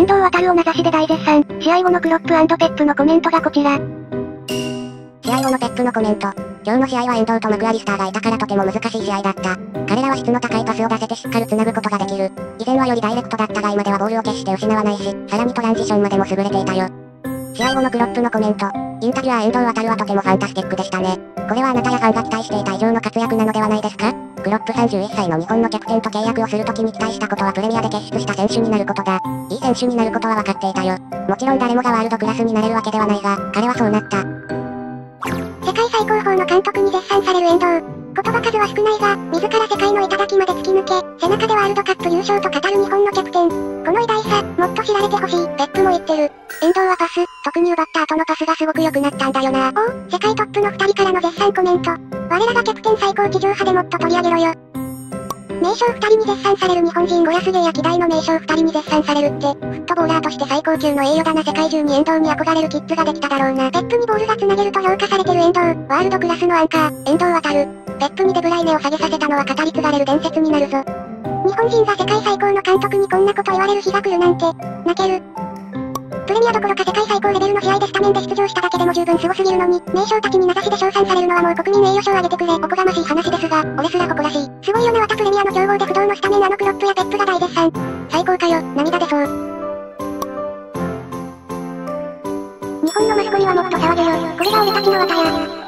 遠藤航を名指しで大絶賛。試合後のクロップペップのコメントがこちら。試合後のペップのコメント。今日の試合は遠藤とマクアリスターがいたからとても難しい試合だった。彼らは質の高いパスを出せてしっかり繋ぐことができる。以前はよりダイレクトだったが今ではボールを決して失わないし、さらにトランジションまでも優れていたよ。試合後のクロップのコメント。インタビュアー遠藤航はとてもファンタスティックでしたね。これはあなたやファンが期待していた以上の活躍なのではないですか？クロップ31歳の日本のキャプテンと契約をするときに期待したことはプレミアで傑出した選手になることだ。いい選手になることは分かっていたよ。もちろん誰もがワールドクラスになれるわけではないが、彼はそうなった。世界最高峰の監督に絶賛される遠藤。言葉数は少ないが、自ら世界の頂まで突き抜け、背中でワールドカップ優勝と語る日本のキャプテン。この偉大さ、もっと知られてほしい、ペップも言ってる。遠藤はパス、特に奪った後のパスがすごく良くなったんだよな。お世界トップの二人からの絶賛コメント。我らがキャプテン最高地上波でもっと取り上げろよ。名将二人に絶賛される日本人ゴヤスゲや希代の名将二人に絶賛されるって、フットボーラーとして最高級の栄誉だな世界中に遠藤に憧れるキッズができただろうな。ペップにボールが繋げると評価されてる遠藤、ワールドクラスのアンカー、遠藤航。ペップにデブライネを下げさせたのは語り継がれる伝説になるぞ。日本人が世界最高の監督にこんなこと言われる日が来るなんて、泣ける。プレミアどころか世界最高レベルの試合でスタメンで出場しただけでも十分凄すぎるのに、名将たちに名指しで称賛されるのはもう国民栄誉賞あげてくれ。おこがましい話ですが、俺すら誇らしい。すごいよな、またプレミアの強豪で不動のスタメンあのクロップやペップが大絶賛。最高かよ、涙出そう。日本のマスコミはもっと騒げよ。これが俺たちの綿や。